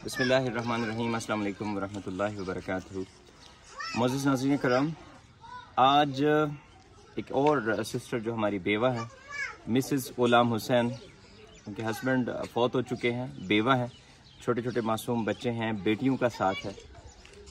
बसमीम अल्लाम वरहमल work Moz नाजरीन करम, आज एक और सिस्टर जो हमारी बेवा है मिसिस गुलाम हुसैन, उनके हस्बैंड फौत हो चुके हैं, बेवा हैं छोटे छोटे मासूम बच्चे हैं, बेटियों का साथ है।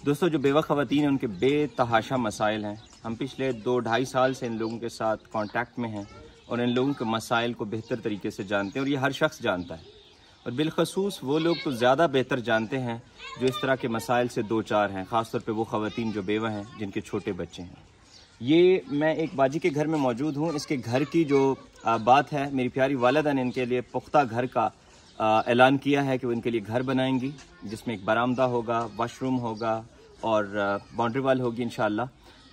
दोस्तों, जो बेवा ख़वातीन हैं, उनके बेतहाशा मसाइल हैं। हम पिछले दो ढाई साल से इन लोगों के साथ कांटेक्ट में हैं और इन लोगों के मसाइल को बेहतर तरीके से जानते हैं और ये हर शख्स जानता है। और बिलखसूस वो लोग तो ज़्यादा बेहतर जानते हैं जो इस तरह के मसाइल से दो चार हैं, ख़ासतौर पर वो ख़वान जो बेवा हैं, जिनके छोटे बच्चे हैं। ये मैं एक बाजी के घर में मौजूद हूँ। इसके घर की जो बात है, मेरी प्यारी वालदा ने इनके लिए पुख्ता घर का ऐलान किया है कि वो इनके लिए घर बनाएँगी, जिसमें एक बरामदा होगा, वाशरूम होगा और बाउंड्री वाल होगी इन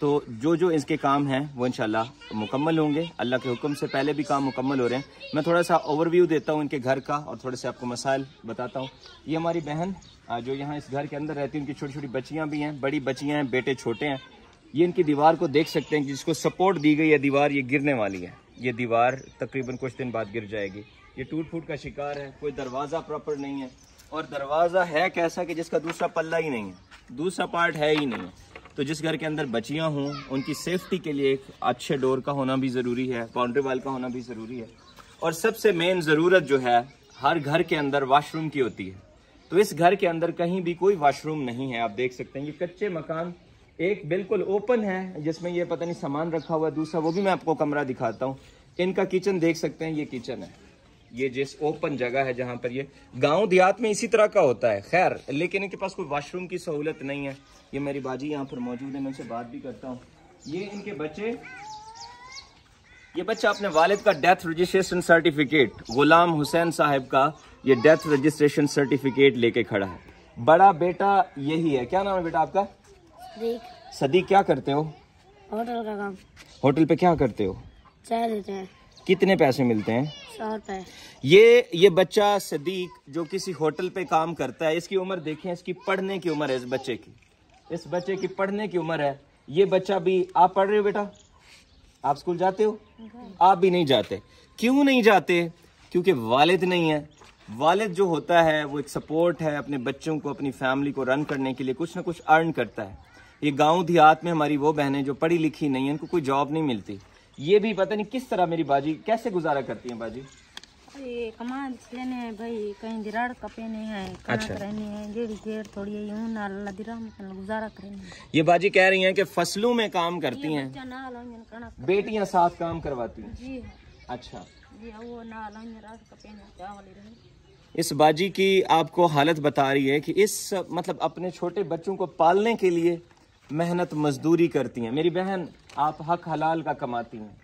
तो जो जो इसके काम हैं, वो इंशाल्लाह मुकम्मल होंगे। अल्लाह के हुक्म से पहले भी काम मुकम्मल हो रहे हैं। मैं थोड़ा सा ओवरव्यू देता हूँ इनके घर का और थोड़े से आपको मसाइल बताता हूँ। ये हमारी बहन जो यहाँ इस घर के अंदर रहती है, उनकी छोटी छोटी बच्चियाँ भी हैं, बड़ी बच्चियाँ हैं, बेटे छोटे हैं। ये इनकी दीवार को देख सकते हैं जिसको सपोर्ट दी गई है, दीवार ये गिरने वाली है। ये दीवार तकरीबन कुछ दिन बाद गिर जाएगी। ये टूट फूट का शिकार है, कोई दरवाज़ा प्रॉपर नहीं है। और दरवाज़ा है कैसा कि जिसका दूसरा पल्ला ही नहीं है। दूसरा पार्ट है ही नहीं है। तो जिस घर के अंदर बच्चियाँ हों, उनकी सेफ्टी के लिए एक अच्छे डोर का होना भी ज़रूरी है बाउंड्री वाल का होना भी ज़रूरी है। और सबसे मेन ज़रूरत जो है, हर घर के अंदर वाशरूम की होती है। तो इस घर के अंदर कहीं भी कोई वाशरूम नहीं है, आप देख सकते हैं, ये कच्चे मकान एक बिल्कुल ओपन है, जिसमें ये पता नहीं सामान रखा हुआ है, दूसरा वो भी मैं आपको कमरा दिखाता हूँ। इनका किचन देख सकते हैं, ये किचन है। ये जिस ओपन जगह है जहाँ पर ये गाँव देहात में इसी तरह का होता है खैर लेकिन इनके पास कोई वॉशरूम की सहूलत नहीं है। ये मेरी बाजी यहाँ पर मौजूद है मैं उनसे बात भी करता हूँ। ये इनके बच्चे ये बच्चा अपने वालिद का death registration certificate Ghulam Hussain साहब का ये डेथ रजिस्ट्रेशन सर्टिफिकेट लेके खड़ा है। बड़ा बेटा यही है। क्या नाम है बेटा आपका? सदी क्या करते हो? होटल का काम। होटल पे क्या करते हो? चाय देते हैं। कितने पैसे मिलते हैं? सौ रुपए। ये ये बच्चा सदीक जो किसी होटल पे काम करता है इसकी उम्र देखें इसकी पढ़ने की उम्र है इस बच्चे की। इस बच्चे की पढ़ने की उम्र है। ये बच्चा भी आप पढ़ रहे हो बेटा? आप स्कूल जाते हो? आप भी नहीं जाते। क्यों नहीं जाते? क्योंकि वालिद नहीं है। वालिद जो होता है वो एक सपोर्ट है अपने बच्चों को अपनी फैमिली को रन करने के लिए कुछ ना कुछ अर्न करता है। ये गाँव देहात में हमारी वो बहनें जो पढ़ी लिखी नहीं है उनको कोई जॉब नहीं मिलती। ये भी पता नहीं किस तरह मेरी बाजी कैसे गुजारा करती हैं बाजी? कमाल लेने भाई कहीं दिराड़ कपेने हैं अच्छा। हैं जेड़ी जेड़ थोड़ी यूँ ना दिरा मतलब गुजारा करेंगे ये बाजी कह रही हैं कि फ़सलों में काम करती हैं। बेटियाँ साथ काम करवाती हैं। जी अच्छा। जी वो ना कपेने इस बाजी की आपको हालत बता रही है कि इस मतलब अपने छोटे बच्चों को पालने के लिए मेहनत मजदूरी करती हैं। मेरी बहन, आप हक हलाल का कमाती हैं।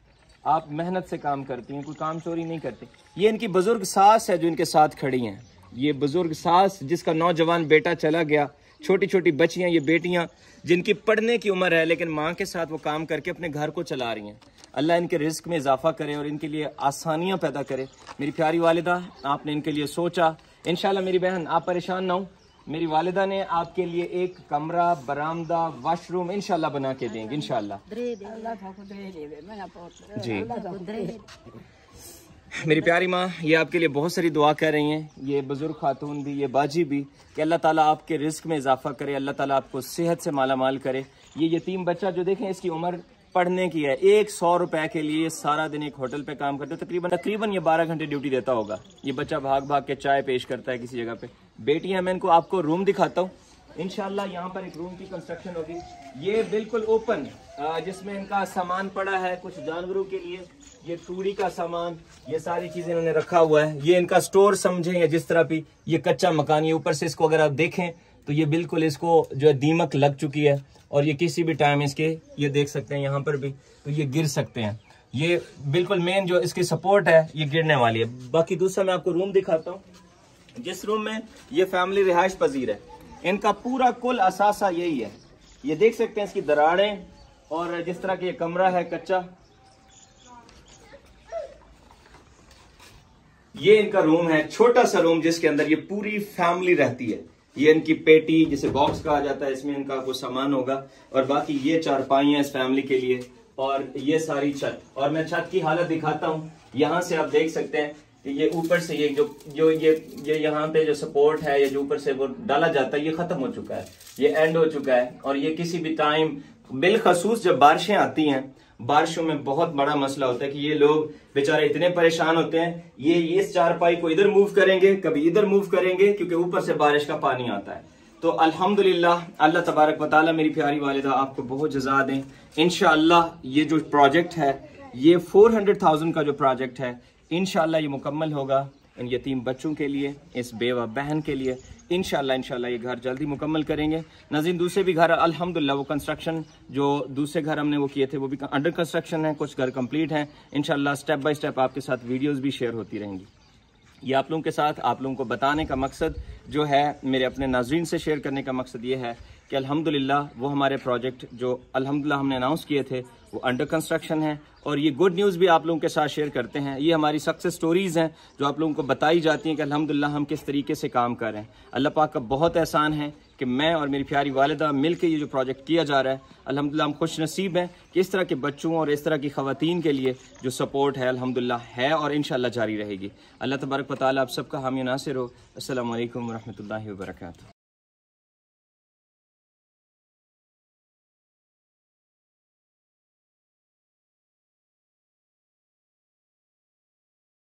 आप मेहनत से काम करती हैं, कोई काम चोरी नहीं करती। ये इनकी बुज़ुर्ग सास है जो इनके साथ खड़ी हैं। ये बुज़ुर्ग सास जिसका नौजवान बेटा चला गया छोटी छोटी बच्चियाँ, ये बेटियाँ, जिनकी पढ़ने की उम्र है, लेकिन माँ के साथ वो काम करके अपने घर को चला रही हैं। अल्लाह इनके रिस्क में इजाफा करे और इनके लिए आसानियाँ पैदा करे। मेरी प्यारी वालिदा, आपने इनके लिए सोचा। इनशाला मेरी बहन, आप परेशान ना हो। मेरी वालिदा ने आपके लिए एक कमरा, बरामदा वाशरूम इनशाला बना के देंगे इनशाला जी। मेरी प्यारी माँ, ये आपके लिए बहुत सारी दुआ कर रही हैं। ये बुज़ुर्ग खातून भी, ये बाजी भी, कि अल्लाह ताला आपके रिस्क में इजाफा करे, अल्लाह ताला आपको सेहत से माला माल करे। ये यतीम बच्चा जो देखें, इसकी उम्र पढ़ने की है, एक सौ रुपए के लिए सारा दिन एक होटल पे काम करता तकरीबन तकरीबन ये बारह घंटे ड्यूटी देता होगा। ये बच्चा भाग भाग के चाय पेश करता है किसी जगह पे। बेटी है, मैं इनको आपको रूम दिखाता हूँ। इनशाला यहाँ पर एक रूम की कंस्ट्रक्शन होगी। ये बिल्कुल ओपन जिसमें इनका सामान पड़ा है कुछ जानवरों के लिए। ये तूड़ी का सामान, ये सारी चीज़ें इन्होंने रखा हुआ है। ये इनका स्टोर समझे या जिस तरह भी ये कच्चा मकान, ये ऊपर से इसको अगर आप देखें तो ये बिल्कुल इसको जो है दीमक लग चुकी है। और ये किसी भी टाइम इसके, ये देख सकते हैं यहाँ पर भी तो ये गिर सकते हैं। ये बिल्कुल मेन जो इसकी सपोर्ट है, ये गिरने वाली है। बाकी दूसरा मैं आपको रूम दिखाता हूँ। जिस रूम में ये फैमिली रिहाइश पजीर है, इनका पूरा कुल असासा यही है। ये देख सकते हैं इसकी दरारें और जिस तरह का ये कमरा है कच्चा। ये इनका रूम है, छोटा सा रूम जिसके अंदर ये पूरी फैमिली रहती है। ये इनकी पेटी, जिसे बॉक्स कहा जाता है, इसमें इनका कुछ सामान होगा और बाकी ये चारपाई है इस फैमिली के लिए और ये सारी छत। और मैं छत की हालत दिखाता हूँ। यहाँ से आप देख सकते हैं कि ये ऊपर से ये जो जो ये ये यहाँ पे जो सपोर्ट है, या जो ऊपर से वो डाला जाता है, ये खत्म हो चुका है। ये एंड हो चुका है। और ये किसी भी टाइम बिलखसूस जब बारिशें आती हैं, बारिशों में बहुत बड़ा मसला होता है कि ये लोग बेचारे इतने परेशान होते हैं। ये ये चारपाई को इधर मूव करेंगे, कभी इधर मूव करेंगे, क्योंकि ऊपर से बारिश का पानी आता है। तो अल्हम्दुलिल्लाह, अल्लाह तबारक वाली मेरी प्यारी वालिदा आपको बहुत जजा दें। इनशाला ये जो प्रोजेक्ट है, ये फोर हंड्रेड थाउज़ेंड का जो प्रोजेक्ट है इनशाला ये मुकम्मल होगा इन यतीम बच्चों के लिए, इस बेवा बहन के लिए। इनशाला इनशाला ये घर जल्दी मुकम्मल करेंगे। नजीन, दूसरे भी घर अल्हम्दुलिल्लाह, वो कंस्ट्रक्शन जो दूसरे घर हमने वो किए थे, वो भी अंडर कंस्ट्रक्शन है, कुछ घर कंप्लीट हैं। इनशाला स्टेप बाय स्टेप आपके साथ वीडियोस भी शेयर होती रहेंगी। ये आप लोगों के साथ, आप लोगों को बताने का मकसद जो है, मेरे अपने नाजरीन से शेयर करने का मकसद ये है कि अल्हम्दुलिल्लाह, वो हमारे प्रोजेक्ट जो अल्हम्दुलिल्लाह हमने अनाउंस किए थे, वो अंडर कंस्ट्रक्शन है। और ये गुड न्यूज़ भी आप लोगों के साथ शेयर करते हैं। ये हमारी सक्सेस स्टोरीज़ हैं, जो आप लोगों को बताई जाती हैं कि अल्हम्दुलिल्लाह हम किस तरीके से काम कर रहे हैं। अल्लाह पाक का बहुत एहसान है कि मैं और मेरी प्यारी वालदा मिल के ये जो प्रोजेक्ट किया जा रहा है, अल्हम्दुलिल्लाह हम खुश नसीब हैं कि इस तरह के बच्चों और इस तरह की खातन के लिए जो सपोर्ट है, अल्हम्दुलिल्लाह है और इन जारी रहेगी। अल्लाह तबारक वाली आप सबका हामी नासिर हो। असल वरहमल वर्का